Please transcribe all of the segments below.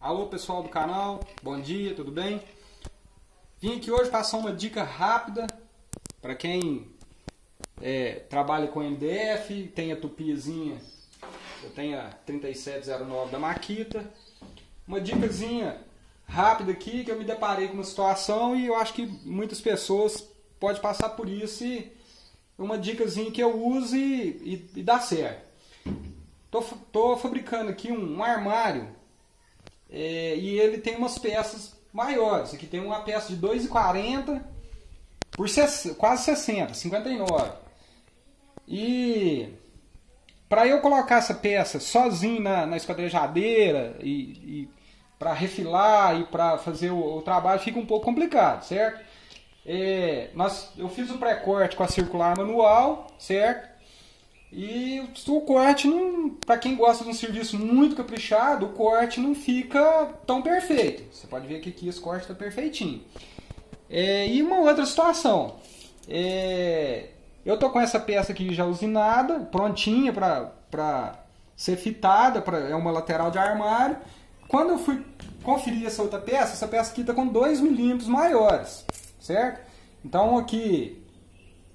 Alô pessoal do canal, bom dia, tudo bem? Vim aqui hoje passar uma dica rápida para quem é, trabalha com MDF, tem a tupiazinha, eu tenho a 3709 da Maquita. Uma dicasinha rápida aqui que eu me deparei com uma situação e eu acho que muitas pessoas podem passar por isso e uma dicasinha que eu uso e, e, e dá certo. Tô, tô fabricando aqui um, um armário é, e ele tem umas peças maiores. Aqui tem uma peça de 2,40 por quase 60, 59. E para eu colocar essa peça sozinho na, na esquadrejadeira e, e para refilar e para fazer o, o, trabalho fica um pouco complicado, certo? É, nós, eu fiz o pré-corte com a circular manual, certo? E o corte, para quem gosta de um serviço muito caprichado, o corte não fica tão perfeito. Você pode ver que aqui esse corte está perfeitinho. É, e uma outra situação. É, eu tô com essa peça aqui já usinada, prontinha para ser fitada, pra, é uma lateral de armário. Quando eu fui conferir essa outra peça, essa peça aqui está com 2 milímetros maiores, certo? Então aqui,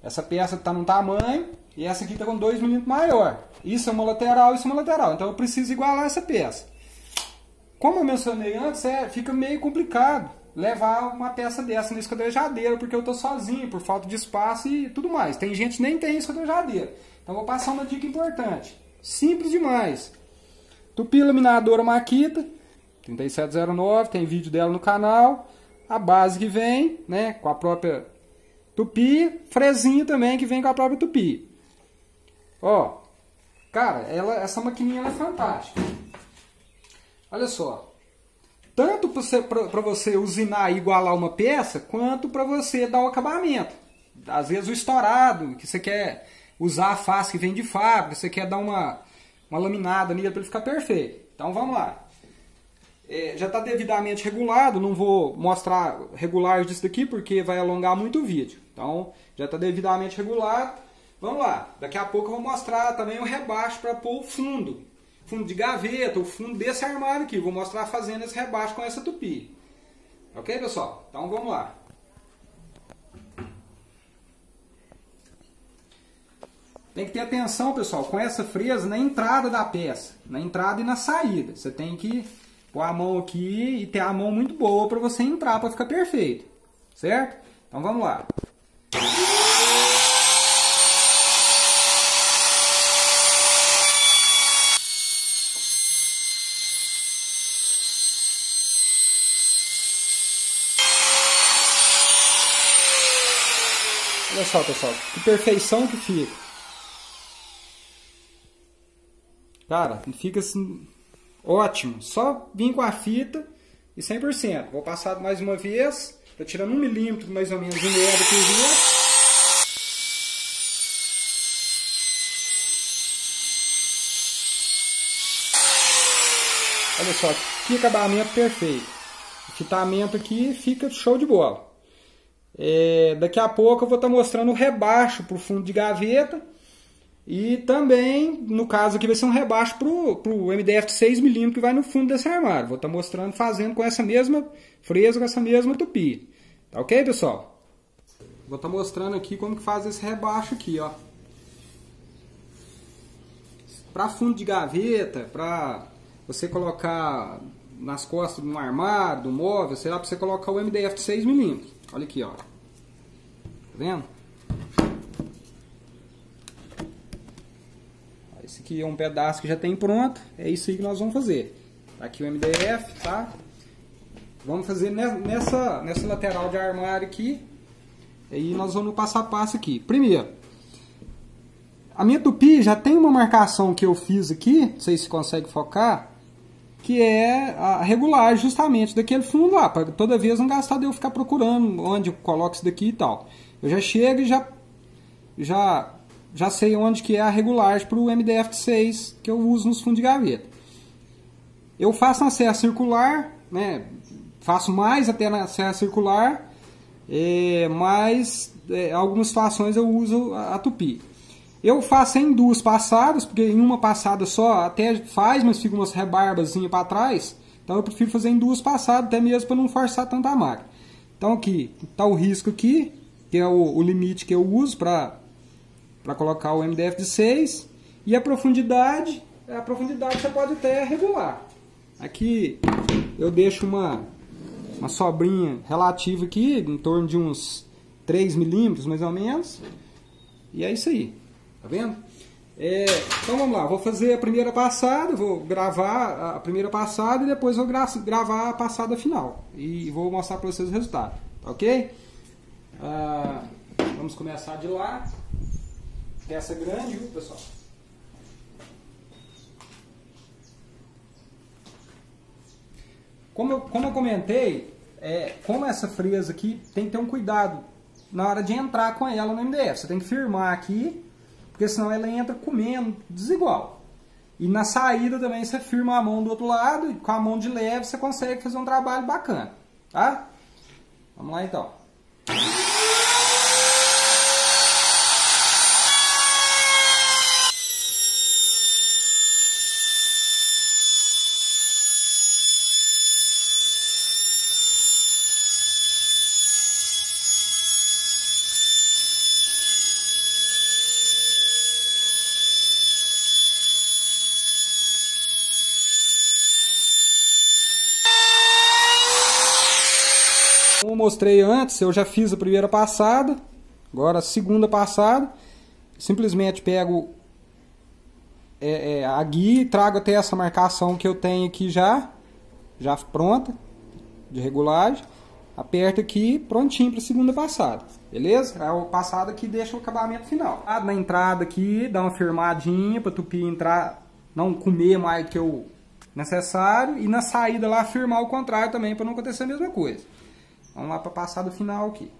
essa peça está num tamanho, e essa aqui está com 2 milímetros maior. Isso é uma lateral, isso é uma lateral. Então eu preciso igualar essa peça. Como eu mencionei antes, é, fica meio complicado levar uma peça dessa na esquadrejadeira, porque eu estou sozinho, por falta de espaço e tudo mais. Tem gente que nem tem esquadrejadeira. Então vou passar uma dica importante. Simples demais. Tupi laminadora Makita, 3709, tem vídeo dela no canal. A base que vem, né, com a própria tupi, frezinho também que vem com a própria tupi. Ó, cara, ela, essa maquininha é fantástica. Olha só. Tanto para você, usinar e igualar uma peça, quanto para você dar o acabamento. Às vezes o estourado, que você quer usar a face que vem de fábrica, você quer dar uma, uma laminada nele para ele ficar perfeito. Então vamos lá. É, já está devidamente regulado, não vou mostrar regular disso daqui porque vai alongar muito o vídeo. Então já está devidamente regulado. Vamos lá, daqui a pouco eu vou mostrar também o rebaixo para pôr o fundo. Fundo de gaveta, o fundo desse armário aqui. Vou mostrar fazendo esse rebaixo com essa tupi. Ok, pessoal? Então vamos lá. Tem que ter atenção, pessoal, com essa fresa na entrada da peça. Na entrada e na saída. Você tem que pôr a mão aqui e ter a mão muito boa para você entrar, para ficar perfeito. Certo? Então vamos lá. Olha só, pessoal, que perfeição que fica. Cara, fica assim, ótimo. Só vim com a fita e 100%. Vou passar mais uma vez, tô tirando um milímetro mais ou menos de merda por via. Olha só, que acabamento perfeito. O fitamento aqui fica show de bola. É, daqui a pouco eu vou estar tá mostrando o rebaixo para o fundo de gaveta. E também, no caso aqui, vai ser um rebaixo para o MDF de 6mm que vai no fundo desse armário. Vou estar tá mostrando fazendo com essa mesma fresa, com essa mesma tupi. Tá ok, pessoal? Vou estar tá mostrando aqui como que faz esse rebaixo aqui, ó. Para fundo de gaveta, para você colocar nas costas de um armário, do móvel, será para você colocar o MDF de 6mm. Olha aqui, ó. Tá vendo? Esse aqui é um pedaço que já tem pronto. É isso aí que nós vamos fazer. Tá aqui o MDF, tá? Vamos fazer nessa, nessa lateral de armário aqui. Aí nós vamos no passo a passo aqui. Primeiro, a minha tupi já tem uma marcação que eu fiz aqui. Não sei se consegue focar que é a regular justamente daquele fundo lá, para toda vez não gastar de eu ficar procurando onde eu coloco isso daqui e tal. Eu já chego e já, já, já sei onde que é a regulagem para o MDF6 que eu uso nos fundos de gaveta. Eu faço na serra circular, né, faço mais até na serra circular, é, mas é, algumas situações eu uso a, a tupi. Eu faço em duas passadas, porque em uma passada só até faz, mas fica umas rebarbazinhas para trás. Então eu prefiro fazer em duas passadas, até mesmo para não forçar tanto a máquina. Então aqui está o risco aqui, que é o, o limite que eu uso para colocar o MDF de 6. E a profundidade, a profundidade você pode até regular. Aqui eu deixo uma, uma sobrinha relativa aqui, em torno de uns 3 milímetros mais ou menos. E é isso aí, tá vendo? É, então vamos lá, vou fazer a primeira passada, vou gravar a primeira passada e depois vou gra gravar a passada final. E vou mostrar para vocês o resultado, tá ok? Ah, vamos começar de lá. Peça grande, viu pessoal? Como eu, como eu comentei, é, como essa fresa aqui tem que ter um cuidado na hora de entrar com ela no MDF. Você tem que firmar aqui porque senão ela entra comendo desigual. E na saída também você firma a mão do outro lado e com a mão de leve você consegue fazer um trabalho bacana, tá? Vamos lá então. Mostrei antes, eu já fiz a primeira passada, agora a segunda passada. Simplesmente pego é, é, a guia e trago até essa marcação que eu tenho aqui já, já pronta, de regulagem. Aperto aqui, prontinho para a segunda passada, beleza? É o passado que deixa o acabamento final. Na entrada aqui, dá uma firmadinha para tupi entrar, não comer mais que o necessário. E na saída lá, firmar o contrário também, para não acontecer a mesma coisa. Vamos lá para a passada final aqui.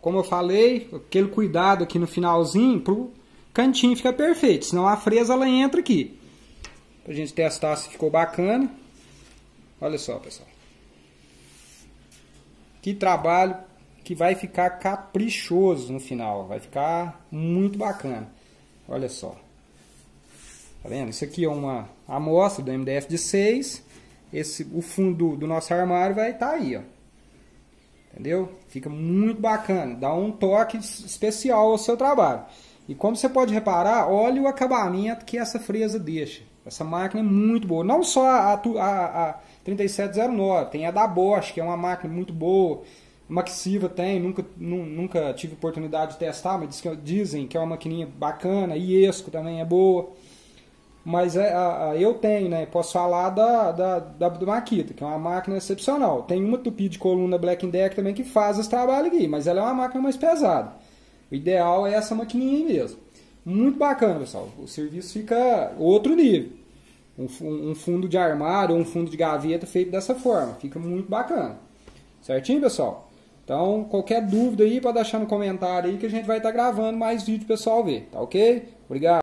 Como eu falei, aquele cuidado aqui no finalzinho pro cantinho ficar perfeito, senão a fresa ela entra aqui. Pra gente testar se ficou bacana. Olha só, pessoal. Que trabalho que vai ficar caprichoso no final. Vai ficar muito bacana. Olha só. Tá vendo? Isso aqui é uma amostra do MDF de 6. Esse, o fundo do nosso armário vai estar tá aí, ó. Entendeu? Fica muito bacana. Dá um toque especial ao seu trabalho. E como você pode reparar, olha o acabamento que essa fresa deixa. Essa máquina é muito boa. Não só a, a, a 3709, tem a da Bosch, que é uma máquina muito boa. Maxiva tem, nunca, nunca tive oportunidade de testar, mas dizem que é uma maquininha bacana. Iesco também é boa. Mas é, a, a, eu tenho, né? Posso falar da, da, da, do Makita, que é uma máquina excepcional. Tem uma tupi de coluna Black Deck também que faz esse trabalho aqui, mas ela é uma máquina mais pesada. O ideal é essa maquininha aí mesmo. Muito bacana, pessoal. O serviço fica outro nível. Um, um fundo de armário um fundo de gaveta feito dessa forma. Fica muito bacana. Certinho, pessoal? Então, qualquer dúvida aí, pode deixar no comentário aí que a gente vai estar tá gravando mais vídeo pessoal ver, tá ok? Obrigado.